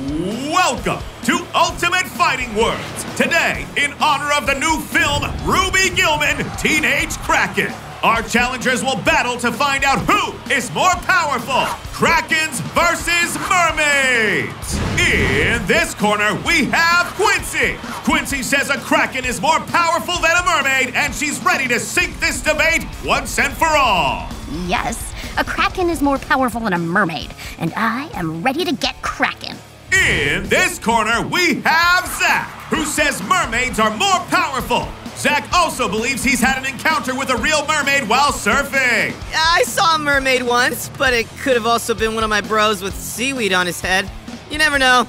Welcome to Ultimate Fighting Words. Today, in honor of the new film Ruby Gillman Teenage Kraken, our challengers will battle to find out who is more powerful Krakens versus Mermaids. In this corner, we have Quincy. Quincy says a Kraken is more powerful than a mermaid, and she's ready to sink this debate once and for all. Yes, a kraken is more powerful than a mermaid, and I am ready to get kraken. In this corner, we have Zach, who says mermaids are more powerful. Zach also believes he's had an encounter with a real mermaid while surfing. I saw a mermaid once, but it could have also been one of my bros with seaweed on his head. You never know.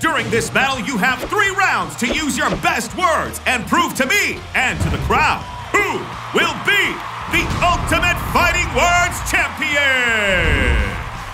During this battle, you have three rounds to use your best words and prove to me and to the crowd who will be the Ultimate Fighting Words Champion.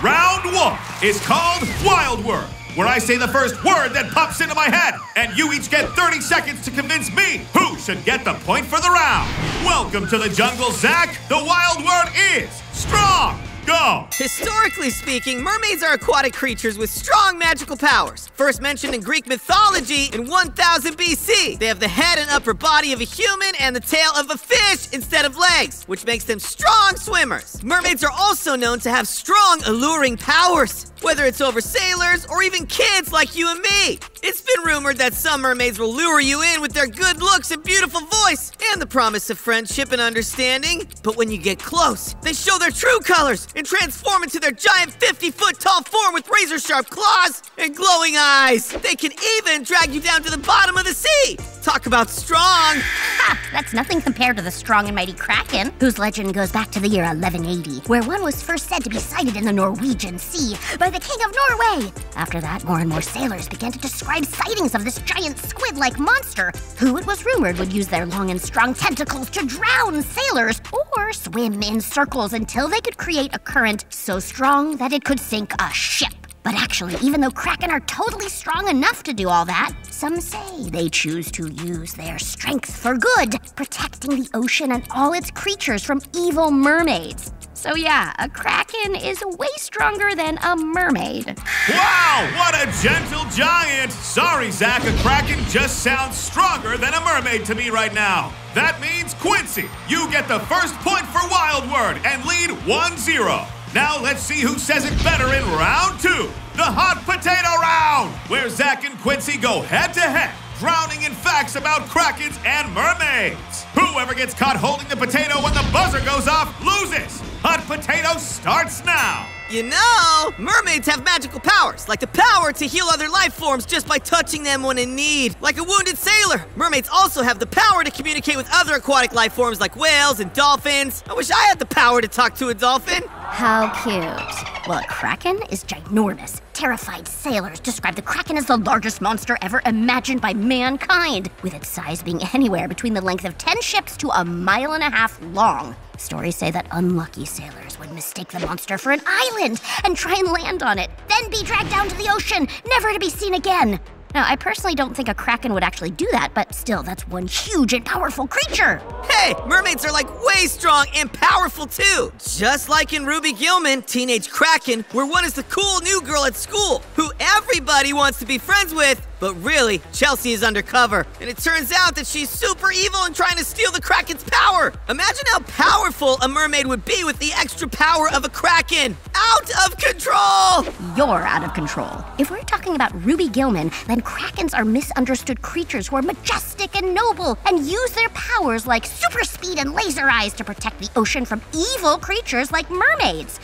Round one is called Wild Word, where I say the first word that pops into my head, and you each get 30 seconds to convince me who should get the point for the round. Welcome to the jungle, Zach. The wild word is strong. Go. Historically speaking, mermaids are aquatic creatures with strong magical powers. First mentioned in Greek mythology in 1000 BC. They have the head and upper body of a human and the tail of a fish instead of legs, which makes them strong swimmers. Mermaids are also known to have strong, alluring powers. Whether it's over sailors or even kids like you and me. It's been rumored that some mermaids will lure you in with their good looks and beautiful voice and the promise of friendship and understanding. But when you get close, they show their true colors and transform into their giant 50 foot tall form with razor sharp claws and glowing eyes. They can even drag you down to the bottom of the sea. Talk about strong. Ha! That's nothing compared to the strong and mighty kraken, whose legend goes back to the year 1180, where one was first said to be sighted in the Norwegian Sea by the King of Norway. After that, more and more sailors began to describe sightings of this giant squid like monster, who it was rumored would use their long and strong tentacles to drown sailors or swim in circles until they could create a current so strong that it could sink a ship. But actually, even though Kraken are totally strong enough to do all that, some say they choose to use their strength for good, protecting the ocean and all its creatures from evil mermaids. So, yeah, a Kraken is way stronger than a mermaid. Wow, what a gentle giant! Sorry, Zach, a kraken just sounds stronger than a mermaid to me right now. That means Quincy, you get the first point for Wild Word and lead 1 0. Now let's see who says it better in round two the hot potato round, where Zach and Quincy go head to head, drowning in facts about krakens and mermaids. Whoever gets caught holding the potato when the buzzer goes off loses. Hot potato starts now. You know, mermaids have magical powers, like the power to heal other life forms just by touching them when in need, like a wounded sailor. Mermaids also have the power to communicate with other aquatic life forms like whales and dolphins. I wish I had the power to talk to a dolphin. How cute. Well, a kraken is ginormous. Terrified sailors describe the kraken as the largest monster ever imagined by mankind, with its size being anywhere between the length of 10 ships to a mile and a half long. Stories say that unlucky sailors would mistake the monster for an island and try and land on it, then be dragged down to the ocean, never to be seen again. Now, I personally don't think a kraken would actually do that, but still, that's one huge and powerful creature. Hey, mermaids are like way strong and powerful too. Just like in Ruby Gillman, Teenage Kraken, where one is the cool new girl at school who everybody wants to be friends with. But really, Chelsea is undercover, and it turns out that she's super evil and trying to steal the Kraken's power. Imagine how powerful a mermaid would be with the extra power of a Kraken. Out of control! You're out of control. If we're talking about Ruby Gillman, then krakens are misunderstood creatures who are majestic and noble and use their powers like super speed and laser eyes to protect the ocean from evil creatures like mermaids.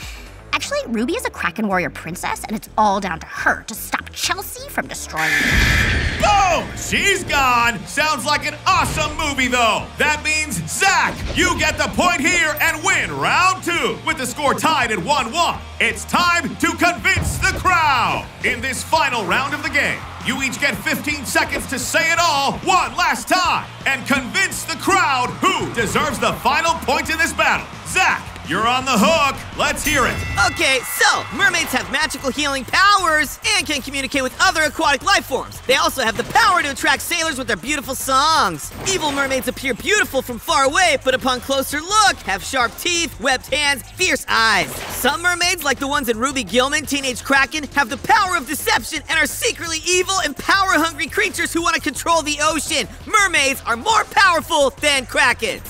Actually, Ruby is a Kraken warrior princess, and it's all down to her to stop Chelsea from destroying. Boom! She's gone! Sounds like an awesome movie, though! That means, Zach, you get the point here and win round two! With the score tied at 1 1, it's time to convince the crowd! In this final round of the game, you each get 15 seconds to say it all one last time and convince the crowd who deserves the final point in this battle. Zach, you're on the hook. Let's hear it. Okay, so mermaids have magical healing powers and can communicate with other aquatic life forms. They also have the power to attract sailors with their beautiful songs. Evil mermaids appear beautiful from far away, but upon closer look, have sharp teeth, webbed hands, fierce eyes. Some mermaids, like the ones in Ruby Gillman, Teenage Kraken, have the power of deception and are secretly evil and power hungry creatures who want to control the ocean. Mermaids are more powerful than krakens.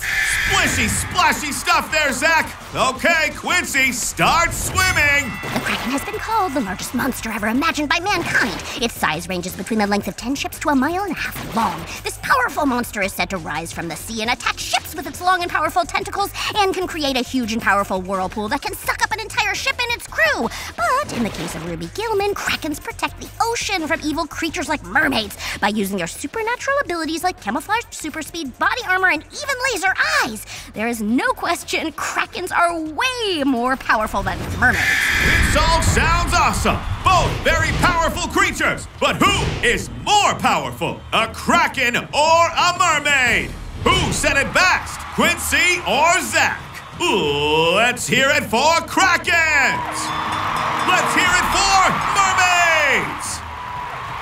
Splishy, splashy stuff there, Zach. Okay, Quincy, start swimming. The Kraken has been called the largest monster ever imagined by mankind. Its size ranges between the length of 10 ships to a mile and a half long. This powerful monster is said to rise from the sea and attack ships with its long and powerful tentacles and can create a huge and powerful whirlpool that can suck up entire ship and its crew. But in the case of Ruby Gillman, Krakens protect the ocean from evil creatures like mermaids by using their supernatural abilities like camouflage, super speed, body armor, and even laser eyes. There is no question Krakens are way more powerful than mermaids. This all sounds awesome. Both very powerful creatures. But who is more powerful, a kraken or a mermaid? Who said it best, Quincy or Zach? Let's hear it for krakens. Let's hear it for mermaids.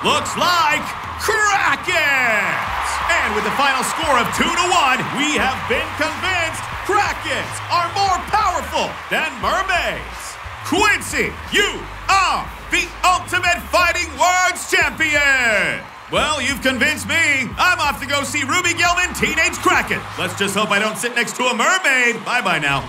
Looks like krakens. And with the final score of two to one, we have been convinced krakens are more powerful than mermaids. Quincy, you are the ultimate fighting words champion! Well, you've convinced me. I'm off to go see Ruby Gillman, Teenage Kraken. Let's just hope I don't sit next to a mermaid. Bye bye now.